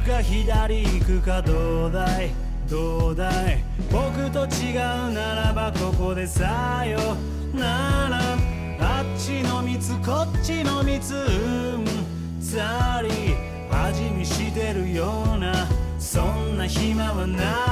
左行くかどうだい？どうだい？僕と違うならばここでさよ。ならあっちの蜜こっちの蜜うん。ざり味見してるようなそんな暇はない。